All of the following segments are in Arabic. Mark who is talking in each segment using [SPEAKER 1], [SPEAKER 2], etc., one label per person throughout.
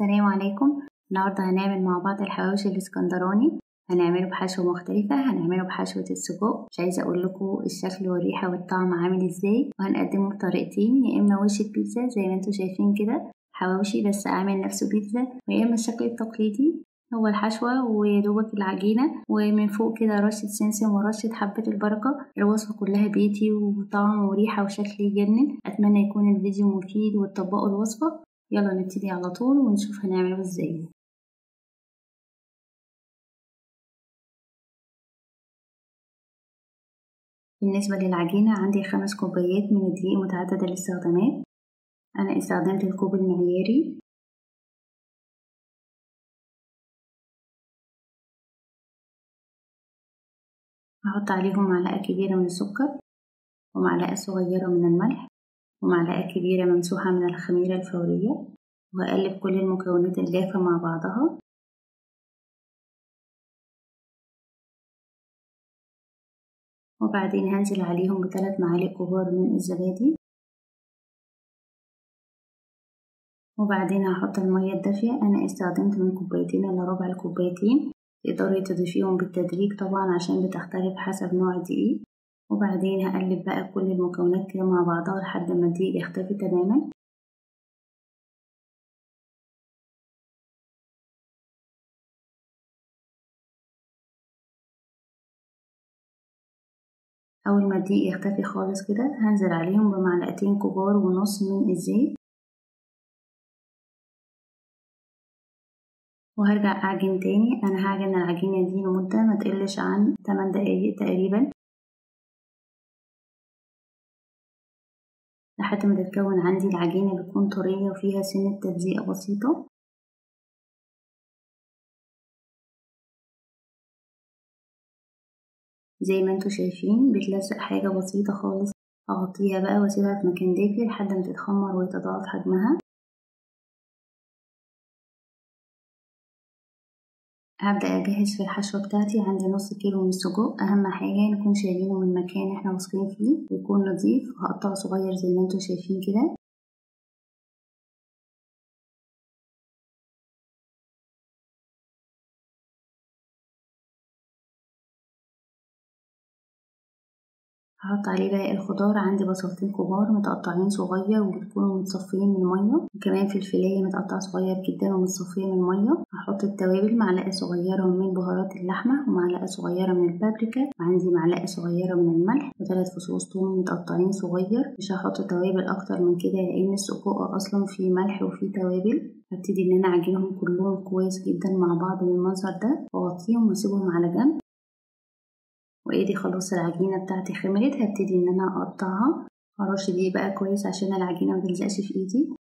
[SPEAKER 1] السلام عليكم. النهاردة هنعمل مع بعض الحواوشي الإسكندراني. هنعمله بحشوة مختلفة هنعمله بحشوة السجق. مش عايزة أقول لكم الشكل والريحة والطعم عامل إزاي. وهنقدمه بطريقتين يا إما وش البيتزا زي ما أنتوا شايفين كده حواوشي بس أعمل نفسه بيتزا ويا إما الشكل التقليدي هو الحشوة ويدوبك العجينة ومن فوق كده رشة سمسم ورشة حبة البركة. الوصفة كلها بيتي وطعم وريحة وشكل يجنن. أتمنى يكون الفيديو مفيد وتطبقوا الوصفة. يلا نبتدي على طول ونشوف هنعمله إزاي. بالنسبة للعجينة عندي خمس كوبايات من الدقيق متعددة الاستخدامات أنا استخدمت الكوب المعياري. هحط عليهم معلقة كبيرة من السكر ومعلقة صغيرة من الملح. ومعلقة كبيرة ممسوحة من الخميرة الفورية وأقلب كل المكونات الجافة مع بعضها. وبعدين هنزل عليهم بثلاث معالق كبار من الزبادي. وبعدين هحط المية الدافية. أنا استخدمت من كوبايتين إلا ربع الكوبايتين. تقدري تضيفيهم بالتدريج طبعا عشان بتختلف حسب نوع الدقيق. وبعدين هقلب بقى كل المكونات كده مع بعضها لحد ما الدقيق يختفي تماما. أول ما الدقيق يختفي خالص كده هنزل عليهم بمعلقتين كبار ونص من الزيت. وهرجع أعجن تاني. أنا هعجن العجينة دي لمدة ما تقلش عن 8 دقايق تقريبا. لحد ما تتكون عندي العجينة بتكون طرية وفيها سنة تلزيقة بسيطة. زي ما أنتوا شايفين بتلزق حاجة بسيطة خالص. أغطيها بقى وأسيبها في مكان دافي لحد ما تتخمر ويتضاعف حجمها. هبدأ أجهز في الحشوة بتاعتي. عندي نص كيلو من السجق. أهم حاجة نكون شايلينه من مكان إحنا واثقين فيه. يكون نظيف وهقطعه صغير زي ما أنتوا شايفين كده. هحط عليه باقي الخضار عندي بصلتين كبار متقطعين صغير وبيكونوا متصفيين من المية وكمان فلفلاية متقطع صغير جدا ومتصفية من المية. هحط التوابل معلقة صغيرة من بهارات اللحمة ومعلقة صغيرة من البابريكا وعندي معلقة صغيرة من الملح وثلاث فصوص توم متقطعين صغير. مش هحط توابل أكتر من كده لأن السجق أصلا فيه ملح وفيه توابل. هبتدي إن أنا أعجنهم كلهم كويس جدا مع بعض بالمنظر ده وأغطيهم وأسيبهم على جنب. وايدي خلاص العجينة بتاعتي خمرت هبتدي إن أنا أقطعها. هرش دي بقى كويس عشان العجينة متلزقش في إيدي.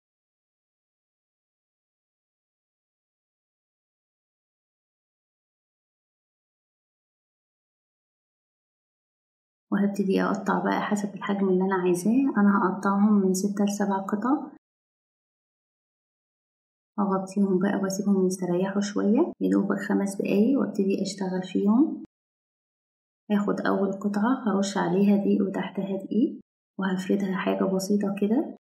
[SPEAKER 1] وهبتدي أقطع بقى حسب الحجم اللي أنا عايزاه. أنا هقطعهم من ستة لسبع قطع. أغطيهم بقى وأسيبهم يستريحوا شوية يدوبك خمس دقايق وأبتدي أشتغل فيهم. هاخد أول قطعة هرش عليها دقيق وتحتها دقيق وهفردها حاجة بسيطة كده.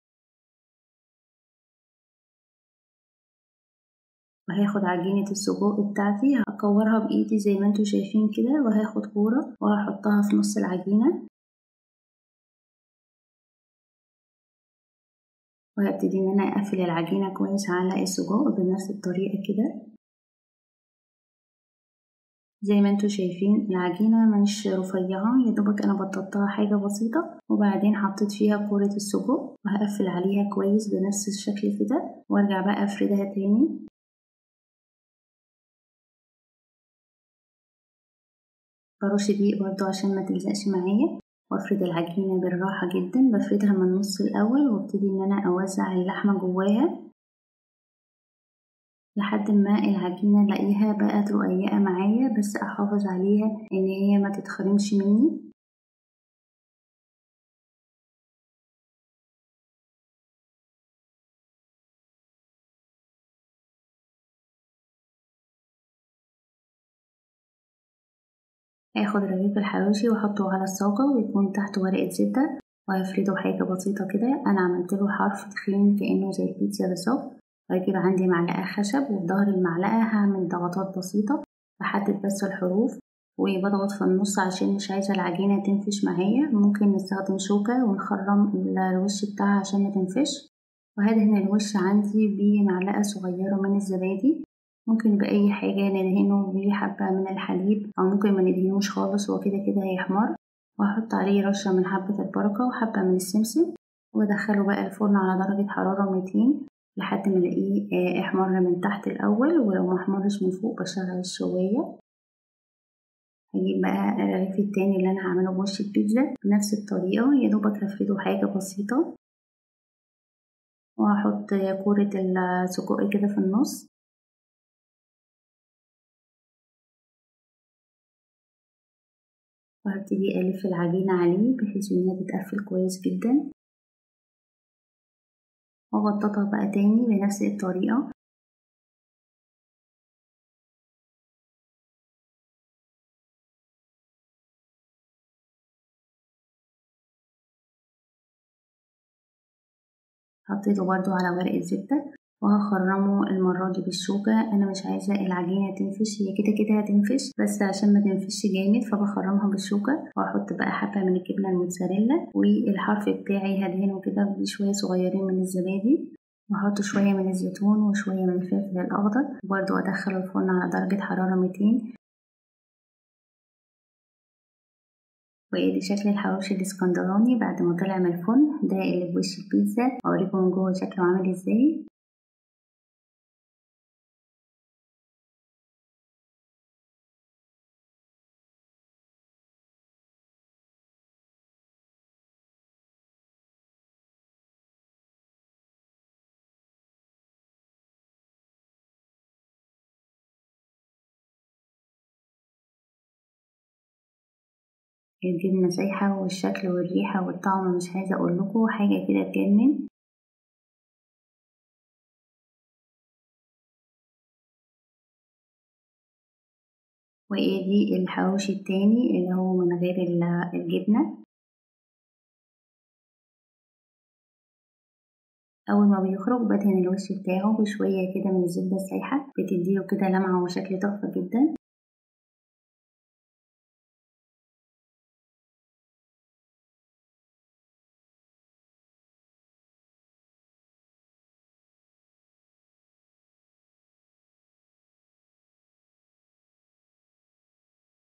[SPEAKER 1] وهاخد عجينة السجق بتاعتي هكورها بإيدي زي ما أنتوا شايفين كده وهاخد كورة وهحطها في نص العجينة. وهبتدي إن أنا أقفل العجينة كويس على السجق بنفس الطريقة كده. زي ما أنتوا شايفين العجينة مش رفيعة يا دوبك أنا بططتها حاجة بسيطة وبعدين حطيت فيها كورة السجق وهقفل عليها كويس بنفس الشكل كده وأرجع بقى أفردها تاني. برش دقيق برضو عشان ما تلزقش معايا وأفرد العجينة بالراحة جدا بفردها من النص الأول وأبتدي إن أنا أوزع اللحمة جواها. لحد ما العجينة الاقيها بقت رقيقة معايا بس أحافظ عليها إن هي ما تتخرمش مني. هاخد رغيف الحواوشي وأحطه على الصاجة ويكون تحت ورقة زبدة وهفرده حاجة بسيطة كده. أنا عملت له حرف تخين كأنه زي البيتزا بالظبط. وهجيب عندي معلقة خشب وفي ظهر المعلقة هعمل ضغطات بسيطة بحدد بس الحروف وبضغط في النص عشان مش عايزة العجينة تنفش معايا. ممكن نستخدم شوكة ونخرم الوش بتاعها عشان ما تنفش. وهدهن الوش عندي بمعلقة صغيرة من الزبادي. ممكن بأي حاجة ندهنه بحبة من الحليب أو ممكن ما ندهنوش خالص هو كده كده هيحمر. وأحط عليه رشة من حبة البركة وحبة من السمسم. وأدخله بقى الفرن على درجة حرارة ميتين. لحد ما الاقيه احمر من تحت الأول ولو محمرش من فوق بشغل الشواية. هجيب بقى الرغيف التاني اللي أنا هعمله بوش البيتزا بنفس الطريقة يدوبك هفرده حاجة بسيطة. وهحط كورة السجق كده في النص. وهبتدي ألف العجينة عليه بحيث إنها تتقفل كويس جدا. وأبططها بقى تاني بنفس الطريقة. حطيته برضو على ورقة زبدة. وهخرمه المرة دي بالشوكة أنا مش عايزة العجينة تنفش هي كده كده هتنفش بس عشان ما تنفش جامد فبخرمها بالشوكة وأحط بقى حبة من الجبنة الموتزاريلا والحرف بتاعي هدهنه كده بشوية صغيرين من الزبادي. وأحط شوية من الزيتون وشوية من الفلفل الأخضر. وبرضو أدخله الفرن على درجة حرارة 200 وإدي شكل الحواوشي الإسكندراني بعد ما طلع من الفرن. ده اللي بوش البيتزا. اوريكم من جوه شكله عامل إزاي. الجبنة سايحة والشكل والريحة والطعم مش عايزة أقول لكم حاجة كده تجنن. وادي الحواوشي التاني اللي هو من غير الجبنة. أول ما بيخرج بدهن الوش بتاعه بشوية كده من الزبدة السايحة بتديله كده لمعة وشكل تحفة جدا.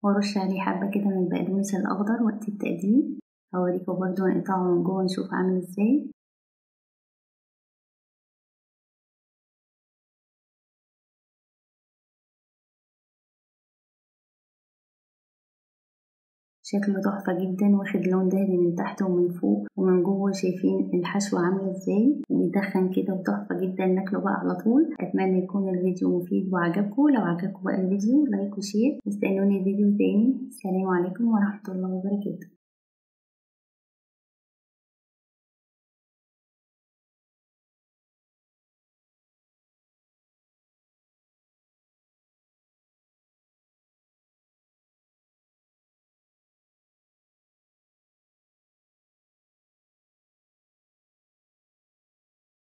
[SPEAKER 1] وأرش عليه حبة كده من البقدونس الأخضر وقت التقديم. هوريكم برضو نقطعه من جوه نشوف عامل إزاي. شكله تحفة جدا واخد لون دهبي من تحت ومن فوق ومن جوه شايفين الحشوة عاملة إزاي. وبيدخن كده وتحفة جدا ناكله بقى على طول. أتمنى يكون الفيديو مفيد وعجبكم. لو عجبكم بقى الفيديو like و share. واستنوني فيديو تاني. السلام عليكم ورحمة الله وبركاته.